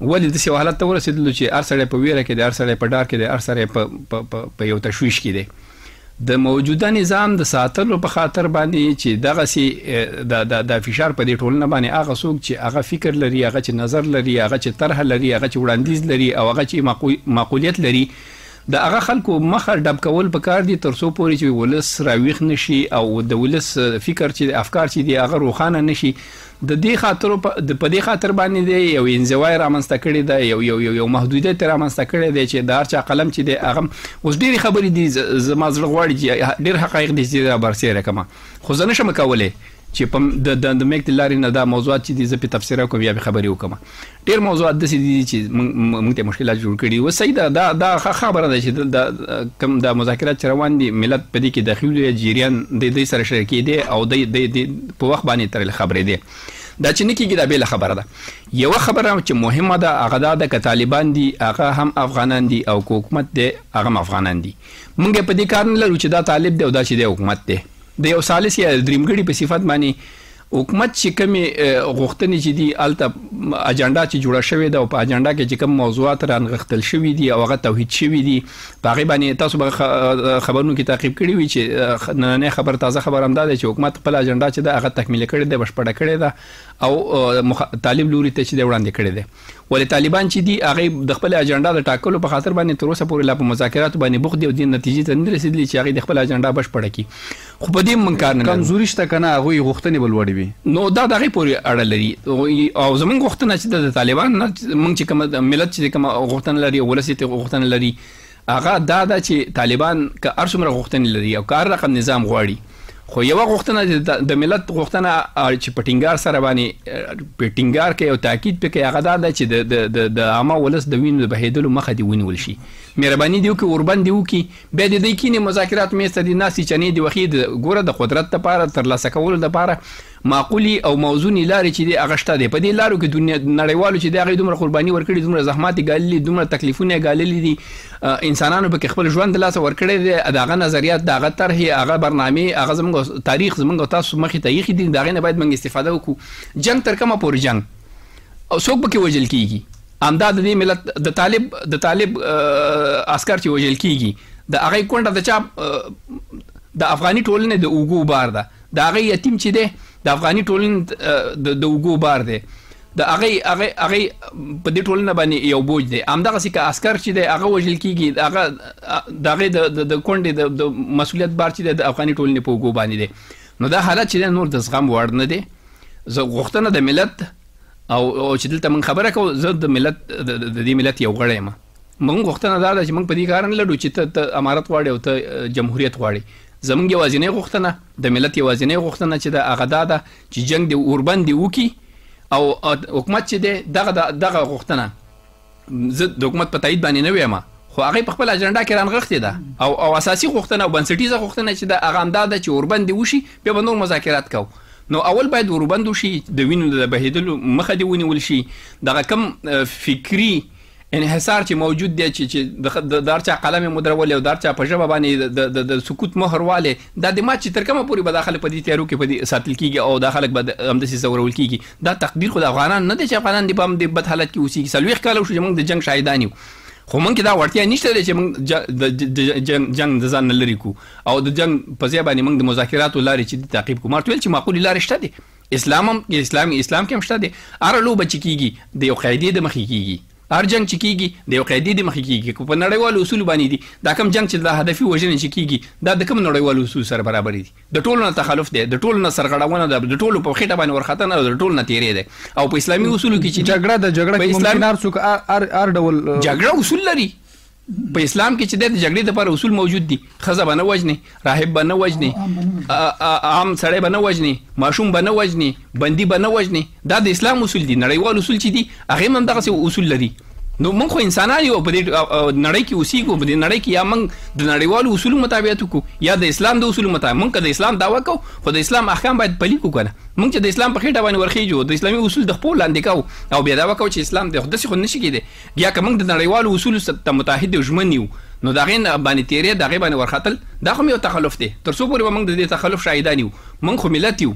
ولې داسې یو حالت ته ورسېدلو چې هر سړی په ویره کې دی هر سړی په ډار کې دی هر سړی په په په یو تشویش کې دی د موجوده نظام د ساتلو په خاطر باندې چې دغه سي د د د فشار په دې ټولنه باندې هغه څوک چې هغه فکر لري هغه چې نظر لري هغه چې طرح لري هغه چې وړاندیز لري او هغه چې معقولیت لري د هغه خلکو مخه ډب کول پکار دي ترڅو پورې چې ولس راویښ نشي او د ولس فکر چې افکار چې دی هغه روخانه نشي د دې خاطر په دې خاطر باندې دی یو انزوای رامنځته کړی دی یو یو یو یو محدودیت رامنځته کړی دی چې د هر چا قلم چې دی هغه اوس ډېری خبرې دي زما زړه غواړي چې ډېر حقایق دي چې دا برسېره کما خو زه نشم کولای چې په د د مېک لارې نه دا موضوعات چې دي زه په تفسیر کوم یا به خبرې وکم ډیر موضوعات دسی دي چې موږ ته مشکلات جوړ کړي و صحیح ده دا دا ښه خبره ده چې د کم د مذاکرات روان دي ملت په دې کې داخل دی جریان د دې سره شریک دی او د د په وخت باندې تر خبرې دی دا چې نه کیږي دا بیل خبره ده یو خبره چې مهمه ده هغه دا د طالبان دي هغه هم افغانان دي او حکومت دی هغه هم افغانان دي موږ په دې کار نه لرو چې دا طالب دی او دا چې د حکومت دی د یو ثالث یا دریمګړي په صفت باندې حکومت چې کومې غوښتنې چې دي هلته اجنډا چې جوړه شوې ده او په اجنډا کې چې کوم موضوعات رانغښتل شوي دي او هغه توحید شوي دي په هغې باندې تاسو به خبرونو کې تعقیب کړي وي چې نننۍ خبر تازه خبر همدا دی چې حکومت خپل اجنډا چې ده هغه تکمیله کړې ده بشپړه کړې ده او طالب لوري ته چې دی وړاندې کړې ده ولې طالبان چې دي هغه د خپل اجنډا د ټاکلو په خاطر باندې تر اوسه پورې لا په مذاکراتو باندې بوخت دي او دې نتیجې ته نه رسیدلي چې هغه د خپل اجنډا بشپړه کړي خو په دې من کار نه کمزوري شته کنه هغه غوښتنې بل وړي وي نو دا دغه پورې اړه لري او زمونږ غوښتنه چې د طالبان نه مونږ چې کوم ملت چې کوم غوښتنه لري او ولسي ته غوښتنه لري هغه دا ده چې طالبان که هر څومره غوښتنې لري او که هر رقم نظام غواړي خو یوه غوښتنه چې د ملت غوښتنه چې په ټینګار سره باندې په ټینګار کوي او تاکید پکې هغه دا ده چې د د د عامه ولس د وینو د بهیدلو مخه دی ونیول شي مهرباني دی وکړي اوربند دی وکړي بیا د دې کینې مذاکرات میز ته دي ناسي چنې دی وخی د ګوره د قدرت لپاره ترلاسه کولو لپاره معقولي او موزوني لاري چي دي هغه شته دي په دي لارو کي دنيا نړيوالو چي دي هغه دومره قرباني ورکړي دومره زحمات يې ګاللي دومره تکليفونه يې ګاللي دي انسانانو پکي خپل ژوند د لاسه ورکړي دي د هغه نظريات د هغه طرحي هغه برنامي هغه زموږ تاريخ زموږ تاسو مخي ته ايښي دي د هغه نه بايد موږ استفاده وکړو جنګ تر کومه پوري جنګ او څوک پکي وژل کيږي همدا د دې ملت د طالب د طالب عسكر چې وژل کیږي د هغه کونډه د چا د افغاني ټولنې د اوګو بار ده د هغه یتیم چی دی د افغانی ټولنی د د اوږو بار دی د هغه هغه هغه په دې ټولنه باندې یو بوج دی همدغه سي که عسكر چې دی هغه وژل کیږي هغه دغه د د کونډې د د مسولیت بار چې دی د افغاني ټولنې په وګو باندې دی نو دا حالت چې دی نور د زغم وړ نه دی زه غوښتنه د ملت او چې دلته من خبره کوو زه د ملت د دې ملت یو غړی یم موږ غوښتنه دا ده چې موږ په دې کار نه لړو چې ته ته امارت غواړي او ته جمهوریت غواړي زموږ یوازینۍ غوښتنه د ملت یوازینۍ غوښتنه چې د هغه دا ده چې جنگ د اوربند وکي او حکومت چې دی دغه دغه غوښتنه زه د حکومت په تایید باندې نه ویم خو هغه په خپل اجنډا کې رانغښتې ده او او اساسي غوښتنه او بنسټیزه غوښتنه چې د هغه همدا ده چې اوربند وشي بیا به نور مذاکرات کوو نو اول باید اوربند وشي د وینو د بهیدلو مخه دی ونیول شي دغه کم فکری انحصار چې موجود دی چې چې د دار چا قلم مدرولې او دار چا په ژبه باندې د د د سکوت مهر والي دا د ما چې تر کومه پورې به داخله په دې تیارو کې په دې ساتل کیږي او دا خلک به همداسې زورول کیږي دا تقدیر خو د افغانان نه دی چې افغانان دی په هم د بد حالت کې اوسېږي څلوېښت کاله شو چې موږ د جنگ شاهدان یو خو مونږ کې دا وړتیا نشته چې مونږ جنگ جنگ د ځان لری کو او د جنگ په ځای باندې مونږ د مذاکراتو لارې چې تعقیب کو مارتویل چې معقول لارې شته دي اسلام هم اسلام اسلام کې هم شته دی هر لوبه چې کیږي د یو قاعده د مخې کیږي هر جنگ چې کیږي د یو قاعده د مخې کیږي کو په نړیوال اصول باندې دي دا کم جنگ چې د هدفي وژنې چې کیږي دا د کم نړیوال اصول سره برابر دي د ټولو نه تخلف دی د ټولو نه سرغړونه ده د ټولو په خټه باندې ورخته نه د ټولو نه تیرې ده او په اسلامي اصولو کې چې جګړه د جګړه کې ممکن هر څوک هر ډول جګړه اصول لري په اسلام کې چې د جګړې لپاره اصول موجود دي خزه بنه وجني راهب بنه وجني عام سړی بنه وجني ماشوم بنه وجني بندي بنه وجني دا د اسلام اصول دي نړیوال اصول چې دي هغه هم دغه اصول لري نو موږ خو انسانان یو په دې نړۍ کې اوسېږو په دې نړۍ کې یا موږ د نړیوالو اصولو مطابقت وکړو یا د اسلام د اصولو مطابق موږ که د اسلام دعوا کوو خو د اسلام احکام باید پلي کړو کنه موږ چې د اسلام په خېټه باندې ورخېږو د اسلامي اصول د خپل لاندې کوو او بیا دعوا کوو چې اسلام د خدای څخه نشي کېدی بیا که موږ د نړیوالو اصولو ته متعهد او ژمن یو، نو د هغې نه باندې تېری، د هغې باندې ورختل، دا خو هم یو تخلف دی. تر څو پورې به موږ د دې تخلف شاهدان یو؟ موږ خو ملت یو.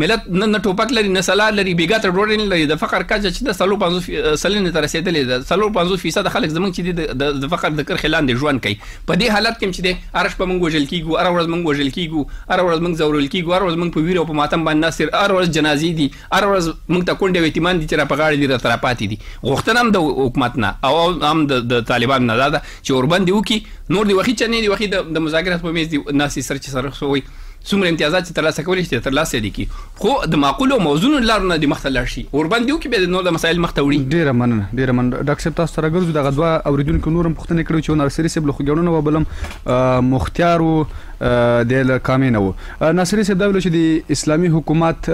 ملت نه نه ټوپک لري، نه سلاح لري، بېګا ته ډوډۍ نه لري. د فقر کچه چې ده، څلور پنځوس سلنې ته رسېدلې ده. څلور پنځوس فیصده خلک زموږ چې دي، د د فقر د کرښې لاندې ژوند کوي. په دې حالت کې هم چې دی، هره شپه موږ وژل کېږو، هره ورځ موږ وژل کېږو، هره ورځ موږ ځورول کېږو، هره ورځ موږ په ویر او په ماتم باندې ناست یو، هره ورځ جنازې دي، هره ورځ موږ ته کونډې او یتیمان دي چې را په غاړه دي راته راپاتې دي غوښتنه هم د حکومت نه او هم د د طالبانو نه دا ده چې اوربند دې وکړي نور دې وخي چنې دې وخي د د مذاکراتو په مېز دې ناستې سره چې سره سوی څومره امتیازات چې ترلاسه کولی شي ترلاسه دي کړي خو د معقولو او موزونو لارو نه دې مخته لاړ شي اوربند دې وکړي بیا د نور د مسایل مخته وړي ډیره مننه ډیره مننه ډاکټر صاحب تاسو ته راګرځو دغه دوه اوریدونکو نورم پوښتنه کړې چې نرسري صاحب له خوګړنو وبلم مختیار و د کامې نه و ناصري صاحب دا ویلو چې د اسلامي حکومت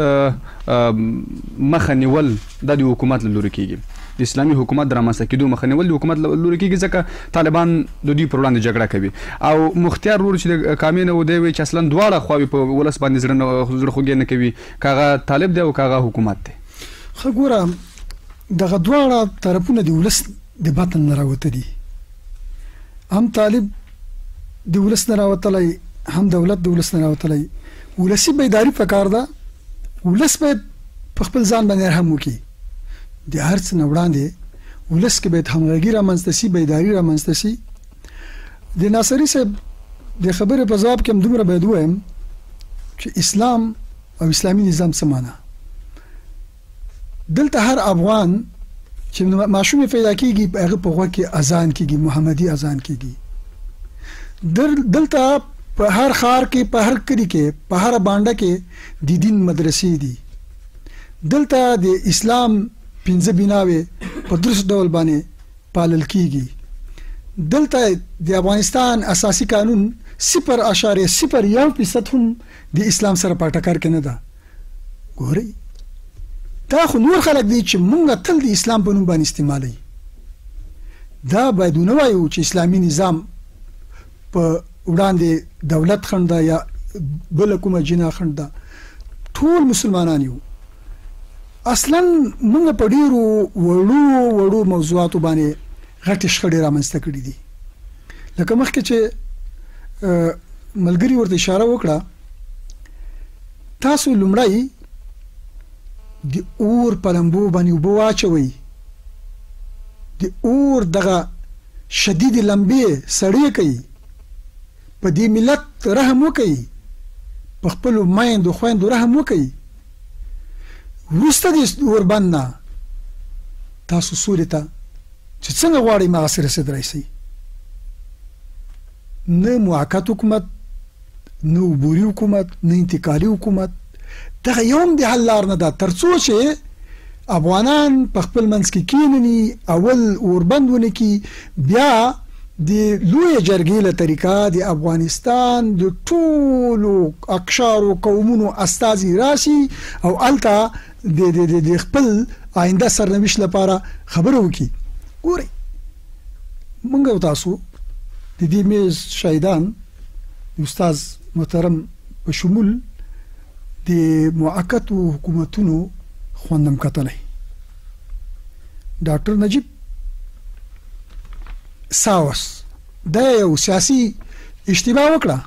مخه نیول دا د حکومت له لوري کیږي د اسلامي حکومت درامسته کیدو مخه نیول د حکومت له لوري کیږي ځکه طالبان د دوی پر وړاندې جګړه کوي او مختیار رور چې د کامینه و دی وی چې اصلا دواړه خواوې په ولس باندې زړه زړه خوګې نه کوي کاغه طالب دی او کاغه حکومت دی خګوره دغه دواړه طرفونه د ولس د بطن نه راوته دي هم طالب د ولس نه راوتلی هم دولت د ولس نه راوتلی ولسی بیداری پکار ده ولس باید په خپل ځان باندې رحم وکړي د هر څه نه وړاندې ولس کې باید همغږي رامنځته شي بیداری رامنځته شي د ناصری صاحب د خبرې په ځواب کې هم دومره باید وایم چې اسلام او اسلامي نظام څه معنی دلته هر افغان چې ماشوم یې پیدا کیږي په هغه په غوږ کې اذان کیږي محمدي اذان کیږي دلته په هر خار کې په هر کلی کې په هر باندې کې د دین مدرسې دي دلته د اسلام پنځه بناوي په درست ډول باندې پالل کیږي دلته د افغانستان اساسي قانون 0.01% هم د اسلام سره په ټکر کې نه ده ګورئ دا خو نور خلک دي چې مونږ تل د اسلام په نوم باندې استعمالوي دا باید ونه وایو چې اسلامي نظام په وړاندې دولت خنډ ده یا بل کومه جنا خنډ ده ټول مسلمانان یو اصلا موږ په ډیرو وړو وړو موضوعاتو باندې غټې شخړې رامنځته کړې دي لکه مخکې چې ملګری ورته اشاره وکړه تاسو لومړی د اور په لمبو باندې اوبه واچوئ د اور دغه شدید لمبې سړې کوي په دې ملت رحم وکړي په خپل مایندو خويندو رحم وکړي وروسته د اوربند نه تاسو سولې ته چې څنګه غواړئ مغسې رسېدلی شئ نه موقت حکومت نه عبوري حکومت نه انتقالي حکومت دغه یو هم د حل لار نه ده ترڅو چې افغانان په خپل منځ کې کینني اول اوربند ونکي بیا د لوی جرګې له طریقه د افغانستان د ټولو اقشارو قومونو استازي راشي او هلته د خپل آینده سرنوشت لپاره خبره وکړي ګورئ موږ او تاسو د دې میز شاهدان د استاد محترم په شمول د معقتو حکومتونو خوندم کتلی ډاکټر نجیب ساوس دا یو سیاسي اشتباه وکړه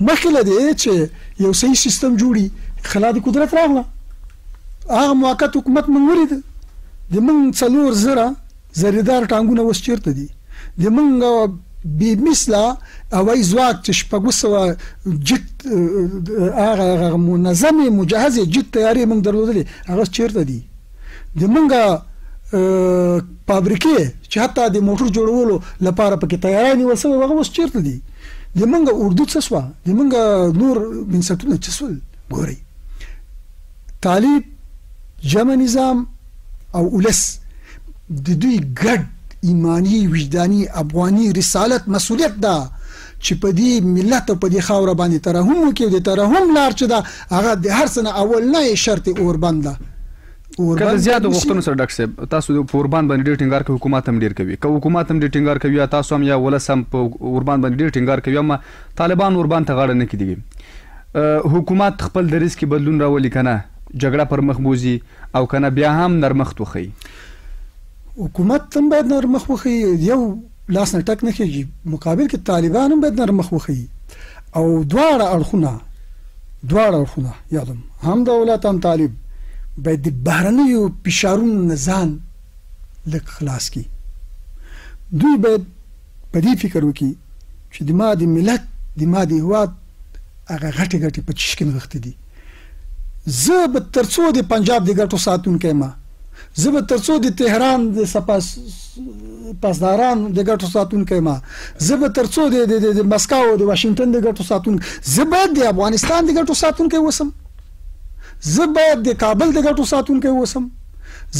مخکې له دې چې یو صحیح سیستم جوړي خلا د قدرت راغله هغه موقت حکومت موږ ولید د موږ څلور زره زریدار ټانګونه اوس چیرته دي؟ د مونږ بی مثله هوایي ځواک چې شپږ سوه جیټ هغه منظمې مجهزې جیټ طیارې مونږ درلودلې هغه چیرته دي؟ د مونږ فابریکې چې حتی د موټر جوړولو لپاره پکې طیارې نیول سوې هغه اوس چیرته دي؟ د مونږ اردو څه سوه؟ د مونږ نور بنسټونه څه سول؟ ګورئ طالب جمع نظام او ولس د دوی ګډ ایمانی وجدانی افغانی رسالت مسولیت ده چې په دې ملت او په دې خاور باندې ترحم وکړي او د ترحم لار چې ده هغه د هر څه نه اول نه شرط اوربند ده کله زیات غوښتنو سره ډاکټر صاحب تاسو د اوربند باندې ډیر ټینګار کوي حکومت هم ډیر کوي که حکومت هم ډیر ټینګار کوي یا تاسو هم یا ولس هم په اوربند باندې ډیر ټینګار کوي اما طالبان اوربند ته غاړه نه کیدي حکومت خپل دریس کې بدلون راولي کنه جګړه پر مخ بوزي او که نه بیا هم نرمښت وښیي. حکومت هم باید نرمښت وښیي، یو لاس نه ټک نه خېژي، مقابل کې طالبان هم باید نرمښت وښیي او دواړه اړخونه، دواړه اړخونه یادوم، هم دولت هم طالب باید د بهرنیو فشارونو نه ځان لږ خلاص کړي. دوی باید په دې فکر وکړي چې د ما د ملت، د ما د هېواد هغه غټې غټې پچیشکې نغښتې دي. زه به تر څو د پنجاب د ګټو ساتونکی ما زه به تر څو د تهران د سپاس پاسداران د ګټو ساتونکی ما زه به تر څو د د مسکو د واشنگټن د ګټو ساتونکی زه به د افغانستان د ګټو ساتونکی وسم زه به د کابل د ګټو ساتونکی وسم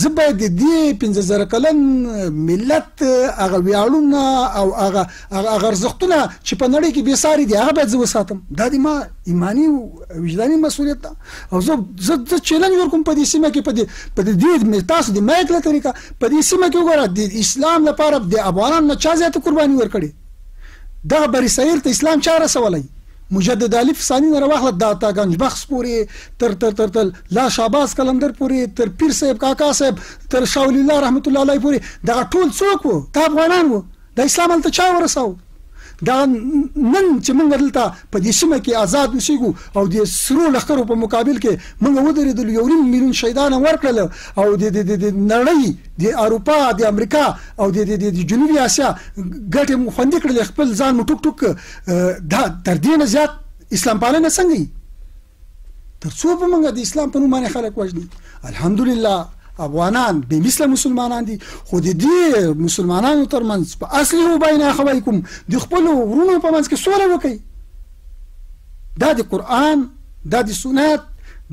زه به د دې 15000 کلن ملت هغه ویاړونه او هغه هغه هغه ارزښتونه چې په نړۍ کې بې ساري دي هغه باید زه وساتم دا د ما ایماني او وجداني مسولیت ده او زه زه زه چیلنج ورکوم په دې سیمه کې په دې په دې تاسو د مایک له طریقه په دې سیمه کې وګوره د اسلام لپاره د افغانانو نه چا زیاته قرباني ورکړي دغه بری صغیر ته اسلام چا رسولی مجدد الف ثانی نه واخله د تا گنج بخش پوری تر تر تر تر لا شاباز کلندر پوری تر پیر صاحب کاکا صاحب تر شاول الله رحمت الله علیه پوری دا ټول څوک وو دا افغانان وو دا اسلام هلته چا ورساوه؟ دا نن چې موږ دلته په دې سیمه کې ازاد اوسېږو او د سرو لښکرو په مقابل کې موږ ودرېدلو، یو نیم میلیون شهیدان ورکړل او د نړۍ، د اروپا، د امریکا او د جنوبي اسیا ګټې مو خوندي کړلې، خپل ځان مو ټوک ټوک کړ، دا تر دې نه زیات اسلام پالنه څنګه وي؟ تر څو په موږ د اسلام په نوم باندې خلک وژني الحمدلله افغانان به مثل مسلمانان دي خو د دې مسلمانانو ترمنځ په اصلي او بین اخویکم د خپل ورونو په منځ کې سوله وکړي دا د قران دا د سنت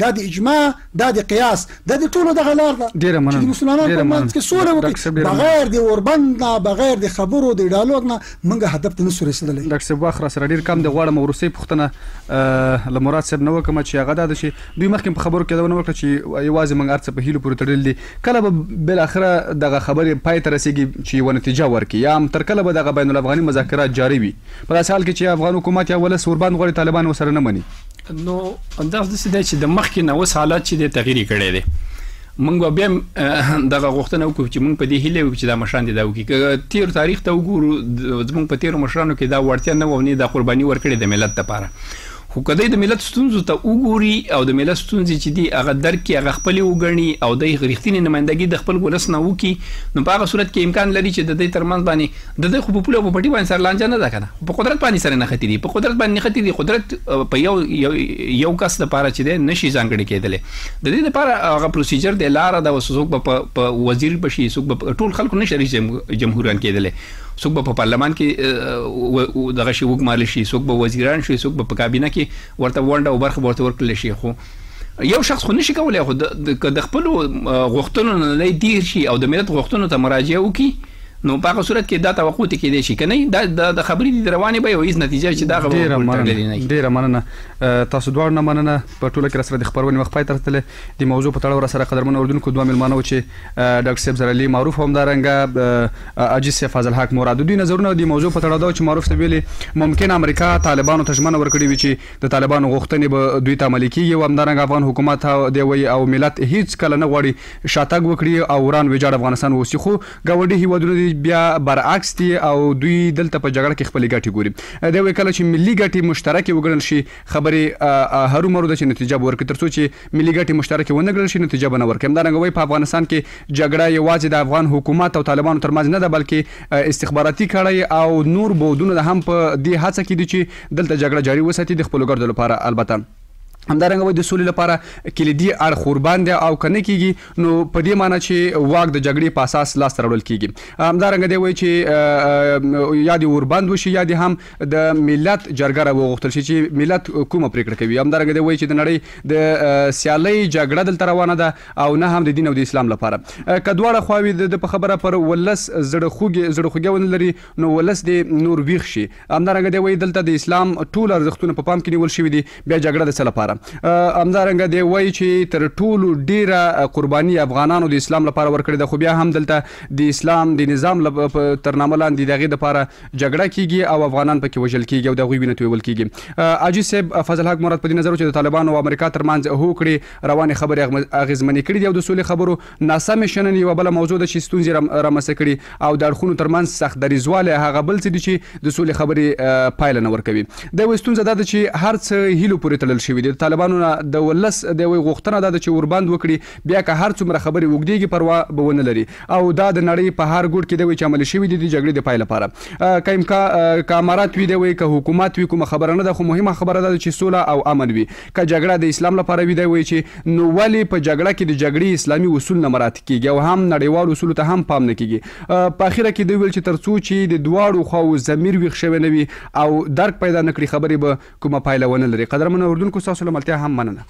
دا د اجماع دا د قیاس دا د ټولو دغه لار ده ډیره مننه چې د مسلمانانو په منځ کې سوله وکړي بغیر د اوربند نه بغیر د خبرو د ډالوګ نه موږ هدف ته نسو رسیدلی ډاکټر صاحب واخ را سره ډیر کم د غواړم ورسې پښتنه لمرات صاحب نو کوم چې هغه دا شي دوی مخکې په خبرو کې دا نه وکړه چې یوازې موږ ارڅ په هیلو پورې تړل دي کله به بل اخره دغه خبرې پای ته رسیږي چې یو نتیجه ورکړي یا هم تر کله به دغه بین الافغاني مذاکرات جاري وي په داسې حال کې چې افغان حکومت یا ولس اوربند غوړي طالبان وسره نه مني نو دا د سیده چې د مخکې نه اوس حالات چې د تغییر کړي دي مونږ بیا دغه غوښتنه وکړو چې مونږ په دې هیله وکړو چې دا مشران دي دا وکړي تیر تاریخ ته وګورو زمونږ په تیر مشرانو کې دا وړتیا نه و نه د قرباني ورکړي د ملت لپاره خو کدی د ملت ستونزو ته وګوري او د ملت ستونزې چې دی هغه درک کې هغه خپل وګڼي او د غریښتینې نمائندګي د خپل ولس نه وکي نو په هغه صورت کې امکان لري چې د دې ترمنځ باندې د ده خو په پوله او په پټي باندې سره لانجه نه ده کنه په قدرت باندې سره نښتي دي په قدرت باندې نښتي دي قدرت په یو یو یو کس د پاره چې ده نشي ځانګړي کېدلې د دې لپاره هغه پروسیجر د لار د وسوک په په وزیر بشي سوک په ټول خلکو نشي رئیس جمهوران کېدلې سوک په پارلمان کې دغه شی وګمارل شي سوک به وزیران شي سوک په کابینه کې ورته ونډه او برخه ورته ورکړل شي خو یو شخص خو نشي کولای خو د خپل غوښتنو نه دی تیر شي او د ملت غوښتنو ته مراجعه وکړي نو په هغه صورت کې دا توقع ته کېدای شي کنه دا د خبرې دي روانې به یو هیڅ نتیجه چې دا غوړ تړلې نه ډیره مننه تاسو دواړو نه مننه په ټوله کې سره د خبرونې وخت پای ترته له د موضوع په تړاو سره قدرمن اوردونکو دوه ملمانو چې ډاکټر صاحب زرعلی معروف هم دارنګه اجي صاحب فضل حق مراد دوی نظرونه د موضوع په تړاو چې معروف صاحب ویلي ممکن امریکا طالبانو ته ژمنه ورکړي وي چې د طالبانو غوښتنې به دوی ته عملي کیږي او همدارنګه افغان حکومت دی وي او ملت هیڅ کله نه غواړي شاتګ وکړي او وران ویجاړ افغانستان ووسي خو ګاونډي هیوادونه دي بیا برعکس دي او دوی دلته په جګړه کې خپلې ګټې ګوري دی وایي کله چې ملي ګټې مشترکې وګڼل شي خبرې هرو مرو ده چې نتیجه به ورکړي ترڅو چې ملي ګټې مشترکې ونه ګڼل شي نتیجه به نه ورکړي همدارنګه وایي په افغانستان کې جګړه یوازې د افغان حکومت او طالبانو ترمنځ نه ده بلکې استخباراتي کړۍ او نور بودونه هم په دې هڅه کې دي چې دلته جګړه جاري وساتي د خپلو ګټو لپاره البته همدارنګه وایي د سولې لپاره کلیدي اړخ قربان دی او که نه کېږي نو په دې معنی چې واک د جګړې په اساس لاسته راوړل کېږي همدارنګه دی وایي چې یا دې اوربند وشي یا دې هم د ملت جرګه را وغوښتل شي چې ملت کومه پرېکړه کوي همدارنګه دی وایي چې د نړۍ د سیالۍ جګړه دلته روانه ده او نه هم د دین او د اسلام لپاره که دواړه خواوې د په خبره پر ولس زړه خوږې زړه خوږې ونه لري نو ولس دې نور ویښ شي همدارنګه دی وایي دلته د اسلام ټول ارزښتونه په پام کې نیول شوي دي بیا جګړه د څه لپاره همدارنګه دی وایي چې تر ټولو ډیره قرباني افغانانو د اسلام لپاره ورکړې ده خو بیا هم دلته د اسلام د نظام تر نامه لاندې د هغې لپاره جګړه کیږي او افغانان پکې وژل کیږي او د هغوی وینه تویول کیږي اجي صاحب فضل حق مراد په دې نظر چې د طالبانو او امریکا ترمنځ هوکړې روانې خبرې اغیزمنې کړې دي او د سولې خبرو ناسمې شننې یوه بله موضوع ده چې ستونزې رامنځته کړي او د اړخونو ترمنځ سخت دریځوالی هغه بل څه دي چې د سولې خبرې پایله نه ورکوي. د یوې ستونزه دا ده چې هر څه هیلو پورې تړل شوي دي. د طالبانو نه د ولس د یوې غوښتنه دا ده چې اوربند وکړي، بیا که هر څومره خبرې اوږدېږي پروا به ونه لري او دا د نړۍ په هر ګوټ کې دوي چې عملي شوي دي د جګړې د پای لپاره که امکان که امارت وي دوي که حکومت وي کومه خبره نه ده خو مهمه خبره دا ده چې سوله او امن وي. که جګړه د اسلام لپاره وي دی وایي چې نو ولې په جګړه کې د جګړې اسلامي اصول نه مراعت کیږي او هم نړیوالو اصولو ته هم پام نه کیږي په اخیره کې دی ویل چې تر څو چې د دواړو خواو ضمیر ویښ شوی نه وي او درک پیدا نه کړي خبرې به کومه پایله ونه لري قدرمن اردونکو ستاسو له ملتیا هم مننه.